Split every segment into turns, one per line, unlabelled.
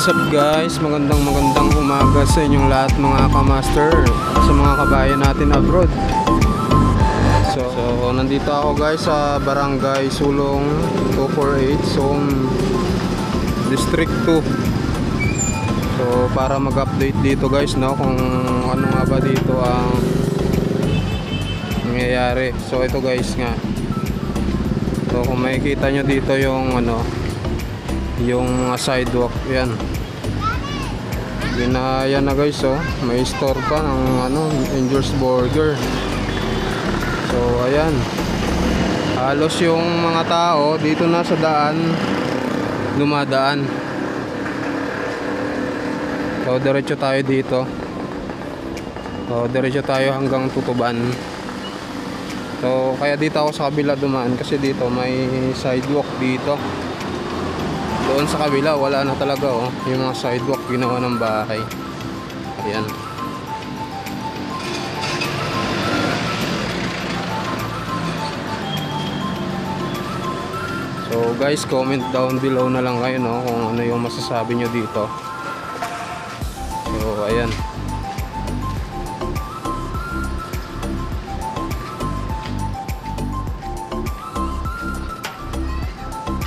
What's up guys? Magandang magandang umaga sa inyong lahat mga kamaster sa mga kabayan natin abroad. So, so nandito ako guys sa Barangay Sulong 248 Zone District 2. So para mag-update dito guys no kung ano nga ba dito ang nangyayari. So ito guys nga. So kung makikita nyo dito yung ano yung sidewalk yan. Ginaya na guys oh. May store pa ng ano Angel's Burger. So ayan. Halos yung mga tao dito na sa daan dumadaan. So diretso tayo dito. So diretso tayo hanggang tutuban. So kaya dito ako sa kabila dumaan kasi dito may sidewalk dito doon sa kabila wala na talaga oh. Yung mga sidewalk ginawa ng bahay. Ayan. So guys comment down below na lang kayo no kung ano yung masasabi nyo dito. So ayan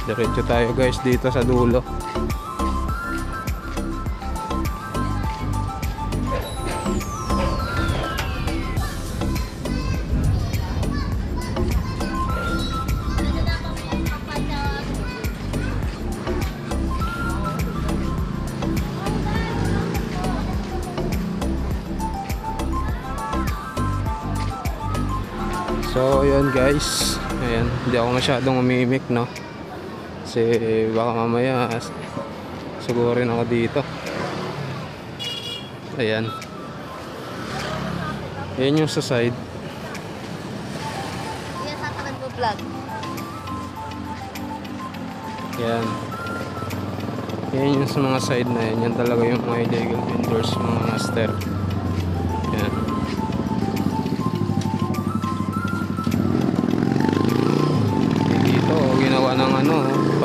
Diretso tayo guys dito sa dulo. So, yun guys. Ayan, hindi ako masyadong umimik, no? Kasi baka mamaya sugurin ako dito. Ayan. Ayan yung sa side.
Yan sa akin mo vlog.
Ayan. Ayan yung sa mga side na yan. Yan talaga yung mga illegal vendors, mga master.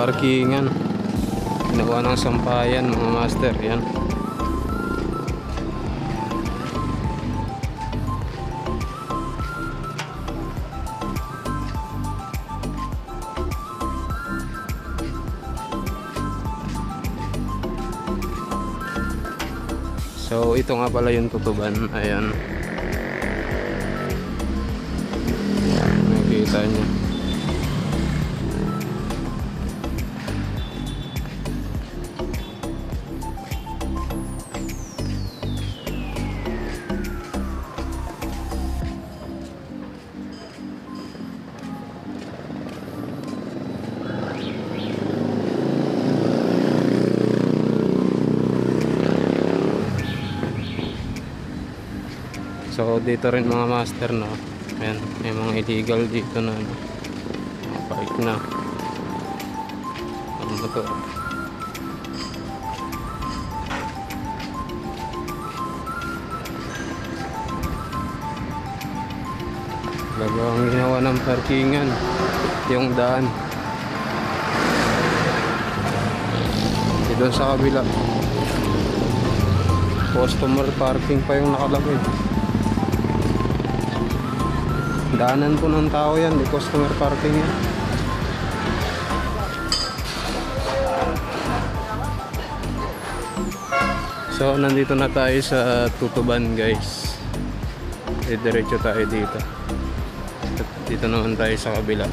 Parkingan. Ginawa ng sampayan, mga master. Yan. So, ito nga pala yung tutuban. Ayan. Nakikita nyo. Dito rin mga master no. Ayan, may mga illegal dito na mga park na. Ano ba to? Gagawang ginawa ng parkingan yung daan. Doon sa kabila. Customer parking pa yung nakalagay. Daanan po ng tao yan, di customer parking yan. So, nandito na tayo sa Tutuban guys. E, diretso tayo dito. At dito naman tayo sa kabila.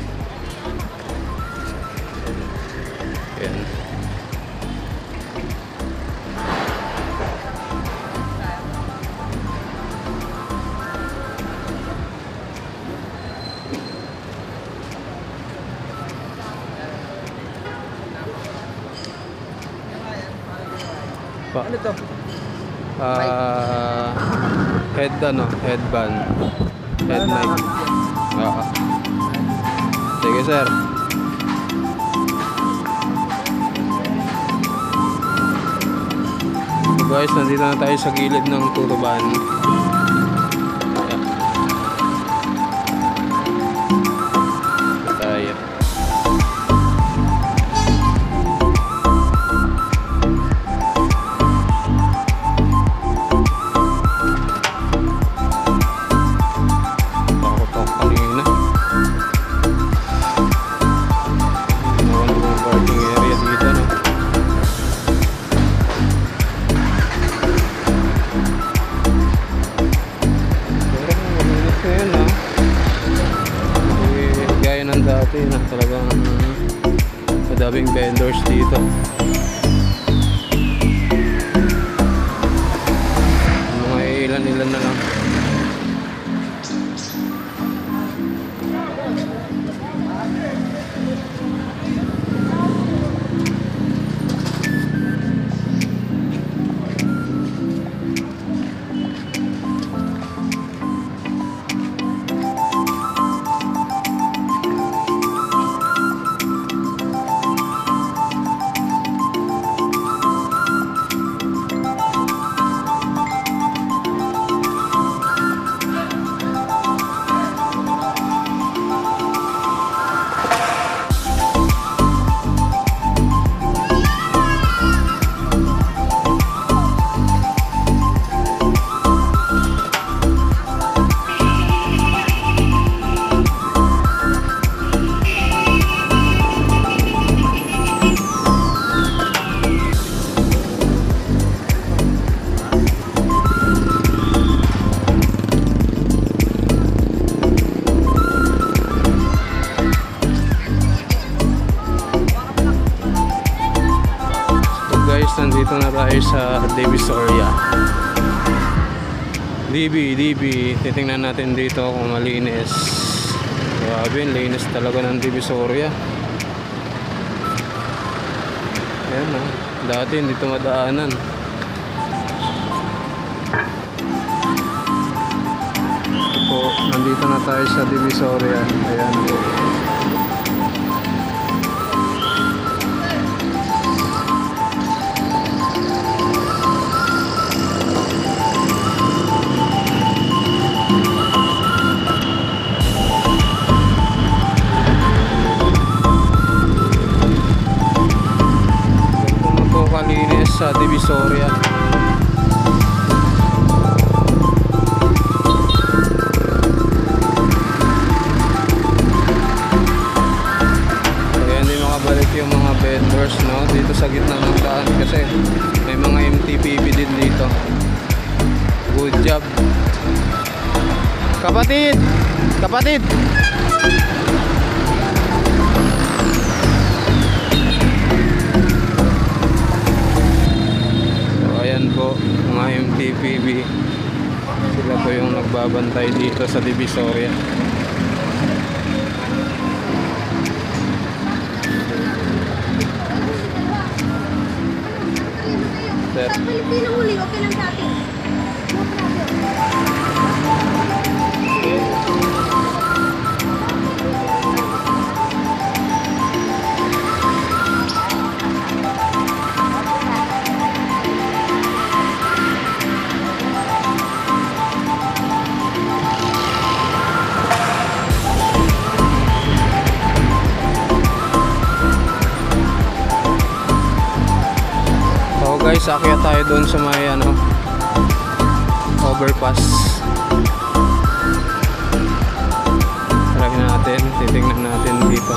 Pa.
Ano to?
Ah, head ano, headband. Head mic. Oo. Sige, sir. So guys, nandito na tayo sa gilid ng tutuban. Sa Divisoria. DB, DB. Titingnan natin dito kung malinis. Grabe, linis talaga ng Divisoria. Ayan ah. Dati hindi ito madaanan. Ito po, nandito na tayo sa Divisoria. Ayan po. Sa Divisoria. Kaya hindi makabalik yung mga vendors no dito sa gitna ng daan kasi may mga MTPB din dito. Good job. Kapatid! Kapatid! Mga. Sila po yung nagbabantay dito sa Divisoria. Sir,
Pilipino huli, okay lang sa atin.
Guys, akyat tayo doon sa may ano overpass. Try natin, titingnan natin dito.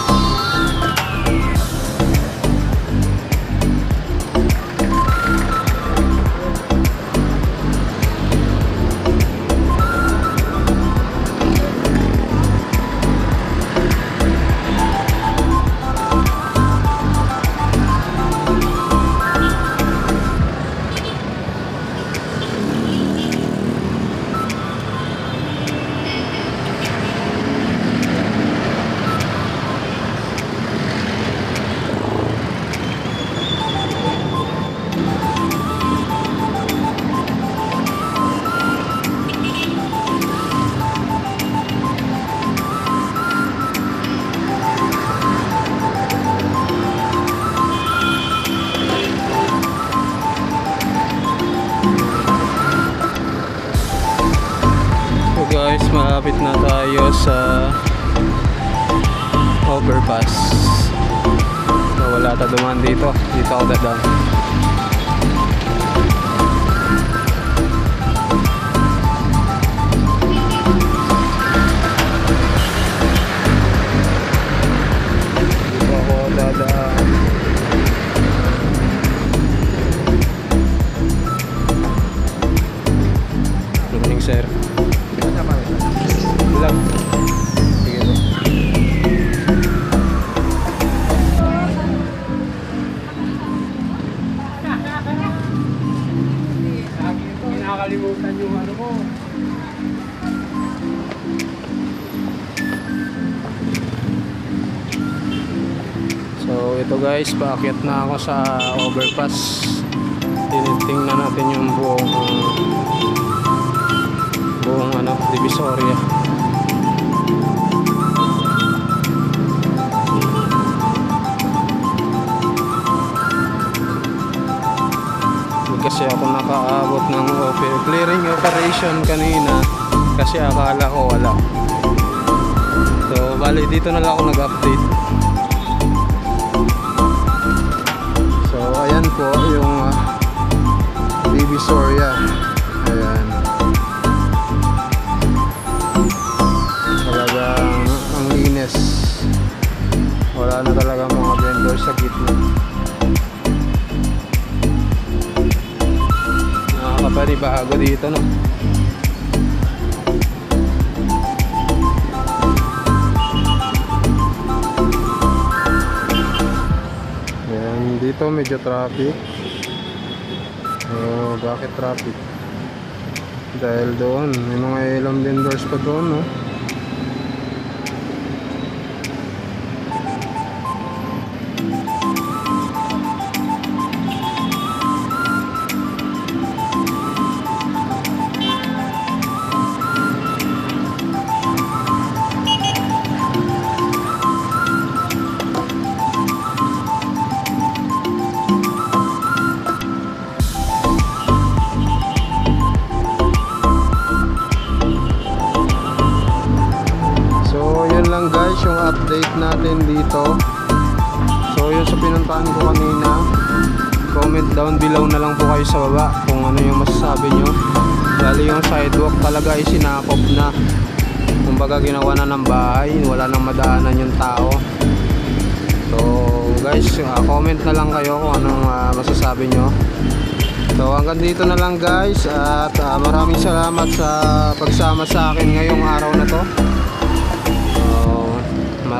Sa overpass. So wala ta duman dito. Dito ako dadaan. Dito ako dadaan. Good morning, sir. Sige
makalimutan yung ano ko.
So ito guys, paakyat na ako sa overpass. Tinitingnan natin yung buong buong ano, Divisoria. Kasi ako nakaabot ng op- clearing operation kanina kasi akala ko wala. So, bali dito na lang ako nag-update. So, ayan po yung uh, Divisoria. Ayan. Talagang ang linis. Wala na talaga mga vendor sa gitna. Nakakapanibago dito, no? Ayan, dito medyo traffic. Oh, bakit traffic? Dahil doon, may mga ilang vendors pa doon, no? Natin dito. So, yun sa pinuntahan ko kanina. Comment down below na lang po kayo sa baba kung ano yung masasabi nyo. Dali yung sidewalk talaga ay sinakop na. Kumbaga ginawa na ng bahay, wala nang madaanan yung tao. So, guys, ah, comment na lang kayo kung anong ah, masasabi nyo. So hanggang dito na lang guys at ah, maraming salamat sa pagsama sa akin ngayong araw na to.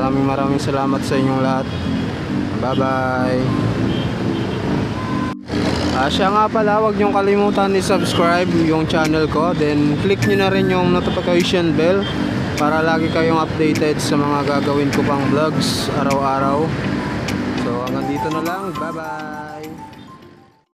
Maraming maraming salamat sa inyong lahat. Bye bye. Ah, siya nga pala, huwag niyong kalimutan i-subscribe yung channel ko. Then, click niyo na rin yung notification bell para lagi kayong updated sa mga gagawin ko pang vlogs araw-araw. So, hanggang dito na lang. Bye-bye!